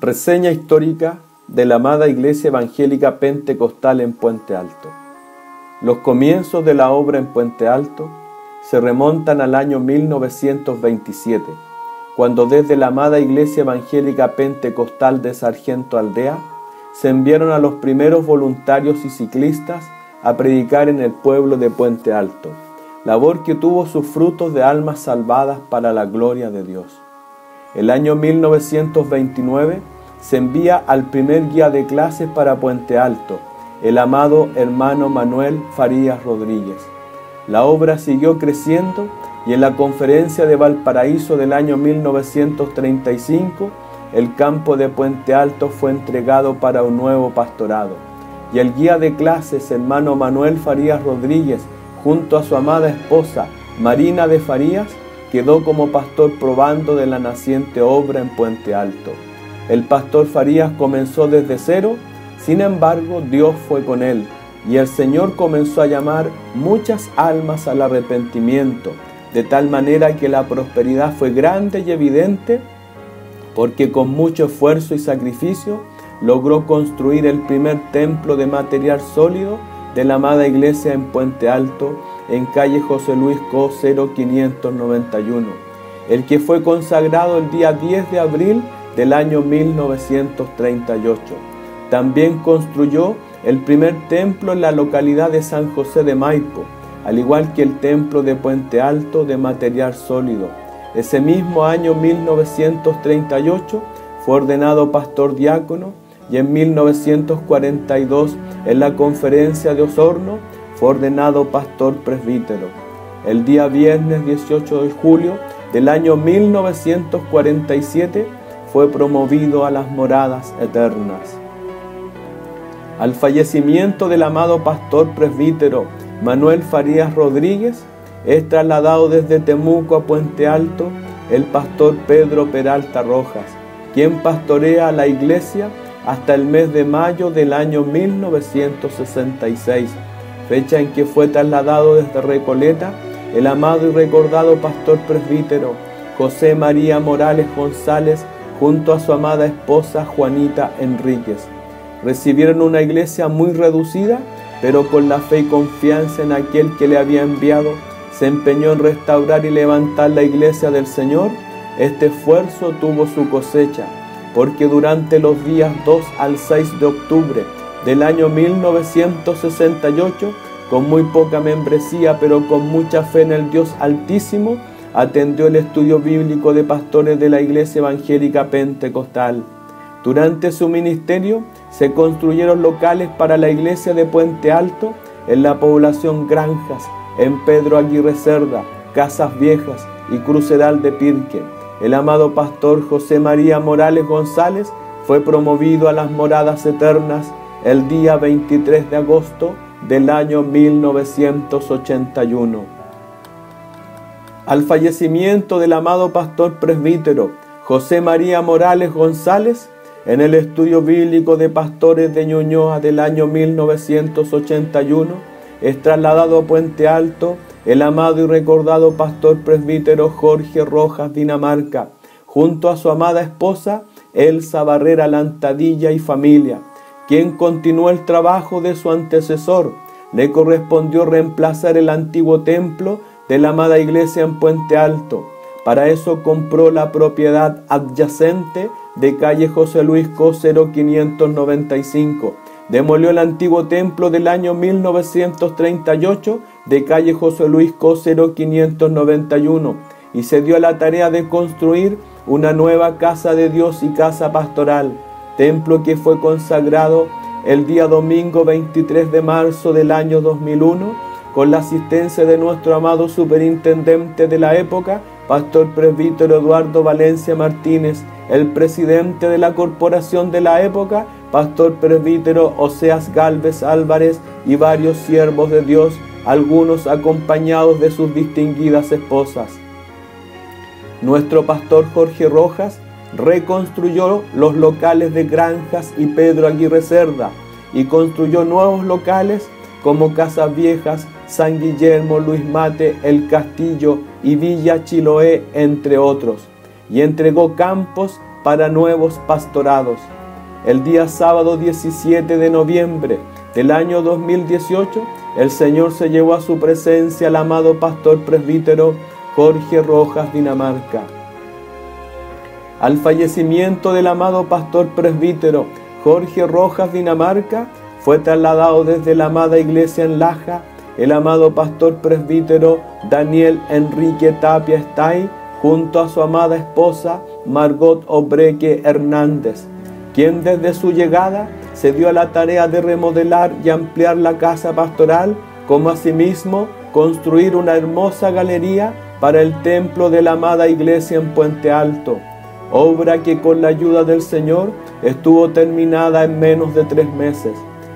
Reseña histórica de la amada Iglesia Evangélica Pentecostal en Puente Alto. Los comienzos de la obra en Puente Alto se remontan al año 1927, cuando desde la amada Iglesia Evangélica Pentecostal de Sargento Aldea se enviaron a los primeros voluntarios y ciclistas a predicar en el pueblo de Puente Alto, labor que tuvo sus frutos de almas salvadas para la gloria de Dios. El año 1929 se envía al primer guía de clases para Puente Alto, el amado hermano Manuel Farías Rodríguez. La obra siguió creciendo y en la conferencia de Valparaíso del año 1935, el campo de Puente Alto fue entregado para un nuevo pastorado. Y el guía de clases, hermano Manuel Farías Rodríguez, junto a su amada esposa, Marina de Farías, quedó como pastor probando de la naciente obra en Puente Alto. El pastor Farías comenzó desde cero, sin embargo Dios fue con él y el Señor comenzó a llamar muchas almas al arrepentimiento, de tal manera que la prosperidad fue grande y evidente, porque con mucho esfuerzo y sacrificio logró construir el primer templo de material sólido de la amada iglesia en Puente Alto, en calle José Luis Co 0591, el que fue consagrado el día 10 de abril del año 1938. También construyó el primer templo en la localidad de San José de Maipo, al igual que el templo de Puente Alto de material sólido. Ese mismo año 1938 fue ordenado pastor diácono y en 1942 en la conferencia de Osorno fue ordenado pastor presbítero. El día viernes 18 de julio del año 1947 fue promovido a las moradas eternas. Al fallecimiento del amado pastor presbítero Manuel Farías Rodríguez, es trasladado desde Temuco a Puente Alto el pastor Pedro Peralta Rojas, quien pastorea la iglesia hasta el mes de mayo del año 1966, fecha en que fue trasladado desde Recoleta el amado y recordado pastor presbítero José María Morales González junto a su amada esposa Juanita Enríquez. Recibieron una iglesia muy reducida, pero con la fe y confianza en aquel que le había enviado, se empeñó en restaurar y levantar la iglesia del Señor. Este esfuerzo tuvo su cosecha porque durante los días 2 al 6 de octubre del año 1968, con muy poca membresía pero con mucha fe en el Dios Altísimo, atendió el estudio bíblico de pastores de la Iglesia Evangélica Pentecostal. Durante su ministerio se construyeron locales para la iglesia de Puente Alto en la población Granjas, en Pedro Aguirre Cerda, Casas Viejas y Cruceral de Pirque el amado pastor José María Morales González fue promovido a las moradas eternas el día 23 de agosto del año 1981. Al fallecimiento del amado pastor presbítero José María Morales González, en el estudio bíblico de pastores de Ñuñoa del año 1981, es trasladado a Puente Alto el amado y recordado pastor presbítero Jorge Rojas Dinamarca, junto a su amada esposa Elsa Barrera Lantadilla y familia, quien continuó el trabajo de su antecesor. Le correspondió reemplazar el antiguo templo de la amada iglesia en Puente Alto. Para eso compró la propiedad adyacente de calle José Luis Cócero 595 Demolió el antiguo templo del año 1938 de calle José Luis Cócero 591 y se dio a la tarea de construir una nueva casa de Dios y casa pastoral, templo que fue consagrado el día domingo 23 de marzo del año 2001 con la asistencia de nuestro amado superintendente de la época, pastor presbítero Eduardo Valencia Martínez, el presidente de la corporación de la época, pastor presbítero Oseas Galvez Álvarez y varios siervos de Dios, algunos acompañados de sus distinguidas esposas. Nuestro pastor Jorge Rojas reconstruyó los locales de Granjas y Pedro Aguirre Cerda y construyó nuevos locales como Casas Viejas, San Guillermo, Luis Mate, El Castillo y Villa Chiloé, entre otros, y entregó campos para nuevos pastorados. El día sábado 17 de noviembre del año 2018, el Señor se llevó a su presencia al amado pastor presbítero Jorge Rojas Dinamarca. Al fallecimiento del amado pastor presbítero Jorge Rojas Dinamarca, fue trasladado desde la amada iglesia en Laja el amado pastor presbítero Daniel Enrique Tapia Stay junto a su amada esposa Margot Obreque Hernández, quien desde su llegada se dio a la tarea de remodelar y ampliar la casa pastoral, como asimismo construir una hermosa galería para el templo de la amada iglesia en Puente Alto, obra que con la ayuda del Señor estuvo terminada en menos de tres meses,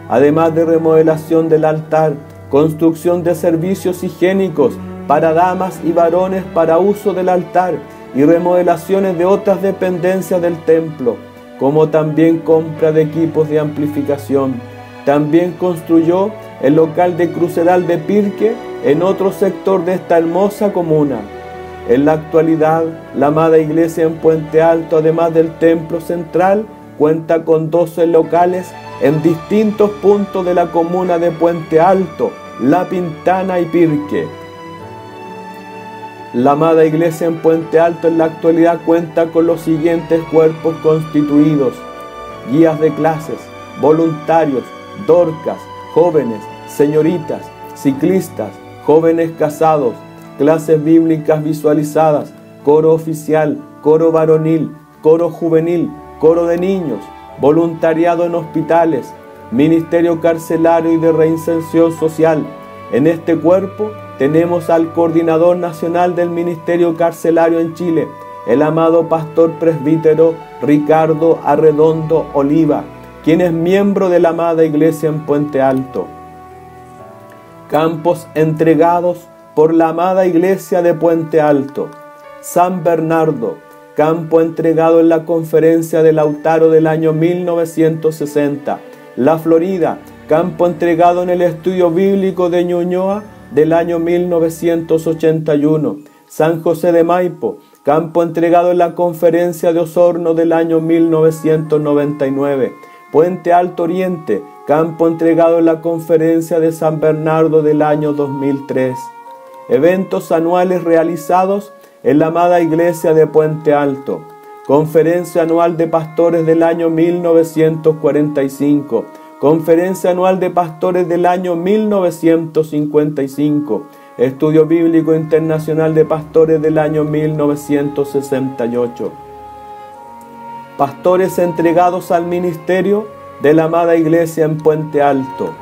además de remodelación del altar, construcción de servicios higiénicos para damas y varones para uso del altar y remodelaciones de otras dependencias del templo, como también compra de equipos de amplificación. También construyó el local de Cruceral de Pirque en otro sector de esta hermosa comuna. En la actualidad, la amada iglesia en Puente Alto, además del templo central, cuenta con 12 locales en distintos puntos de la comuna de Puente Alto, la Pintana y Pirque. La amada iglesia en Puente Alto en la actualidad cuenta con los siguientes cuerpos constituidos, guías de clases, voluntarios, dorcas, jóvenes, señoritas, ciclistas, jóvenes casados, clases bíblicas visualizadas, coro oficial, coro varonil, coro juvenil, coro de niños, voluntariado en hospitales, Ministerio Carcelario y de Reinserción Social. En este cuerpo tenemos al Coordinador Nacional del Ministerio Carcelario en Chile, el amado pastor presbítero Ricardo Arredondo Oliva, quien es miembro de la amada iglesia en Puente Alto. Campos entregados por la amada iglesia de Puente Alto. San Bernardo, campo entregado en la conferencia de Lautaro del año 1960 la Florida, campo entregado en el estudio bíblico de Ñuñoa del año 1981. San José de Maipo, campo entregado en la conferencia de Osorno del año 1999. Puente Alto Oriente, campo entregado en la conferencia de San Bernardo del año 2003. Eventos anuales realizados en la amada iglesia de Puente Alto. Conferencia Anual de Pastores del año 1945, Conferencia Anual de Pastores del año 1955, Estudio Bíblico Internacional de Pastores del año 1968. Pastores entregados al ministerio de la amada iglesia en Puente Alto.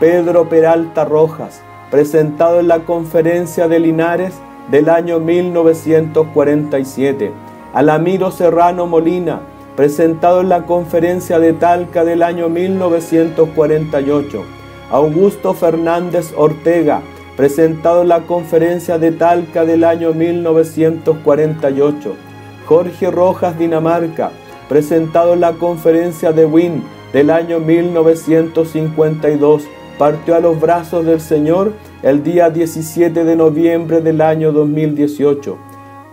Pedro Peralta Rojas, presentado en la conferencia de Linares del año 1947. Alamiro Serrano Molina, presentado en la conferencia de Talca del año 1948. Augusto Fernández Ortega, presentado en la conferencia de Talca del año 1948. Jorge Rojas Dinamarca, presentado en la conferencia de Wien del año 1952, partió a los brazos del Señor el día 17 de noviembre del año 2018.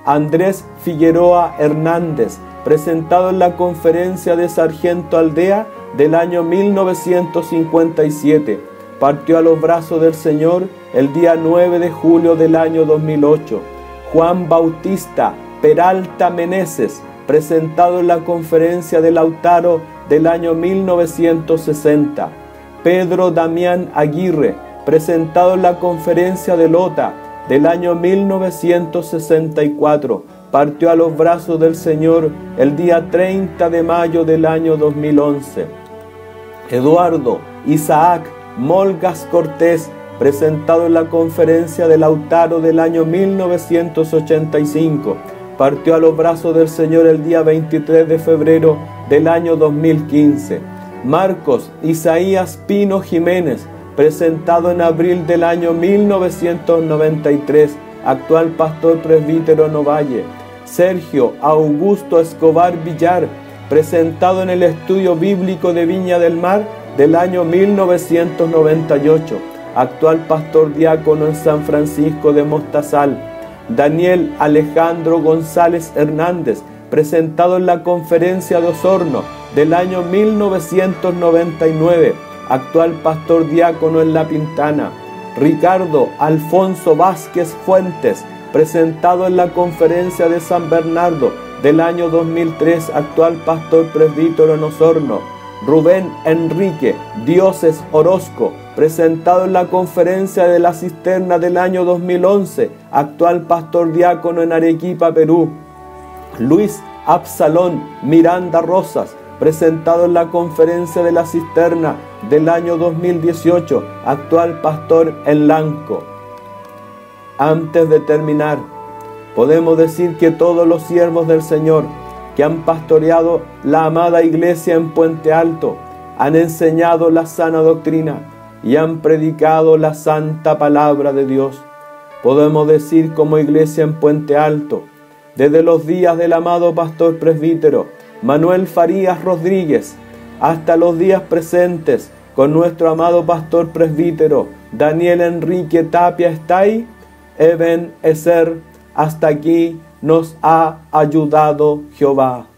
Andrés Figueroa Hernández, presentado en la conferencia de Sargento Aldea del año 1957. Partió a los brazos del Señor el día 9 de julio del año 2008. Juan Bautista Peralta Meneses, presentado en la conferencia de Lautaro del año 1960. Pedro Damián Aguirre, presentado en la conferencia de Lota del año 1964. Partió a los brazos del Señor el día 30 de mayo del año 2011. Eduardo Isaac Molgas Cortés, presentado en la conferencia de Lautaro del año 1985. Partió a los brazos del Señor el día 23 de febrero del año 2015. Marcos Isaías Pino Jiménez, presentado en abril del año 1993, actual pastor presbítero Novalle. Sergio Augusto Escobar Villar, presentado en el estudio bíblico de Viña del Mar del año 1998, actual pastor diácono en San Francisco de Mostazal. Daniel Alejandro González Hernández, presentado en la conferencia de Osorno del año 1999, actual pastor diácono en La Pintana. Ricardo Alfonso Vázquez Fuentes, presentado en la conferencia de San Bernardo del año 2003, actual pastor presbítero en Osorno. Rubén Enrique Dioses Orozco, presentado en la conferencia de la cisterna del año 2011, actual pastor diácono en Arequipa, Perú. Luis Absalón Miranda Rosas, presentado en la conferencia de la cisterna del año 2018, actual pastor en Lanco. Antes de terminar, podemos decir que todos los siervos del Señor que han pastoreado la amada iglesia en Puente Alto han enseñado la sana doctrina y han predicado la santa palabra de Dios. Podemos decir como iglesia en Puente Alto, desde los días del amado pastor presbítero Manuel Farías Rodríguez hasta los días presentes con nuestro amado pastor presbítero Daniel Enrique Tapia Estay, Eben Eser, hasta aquí nos ha ayudado Jehová.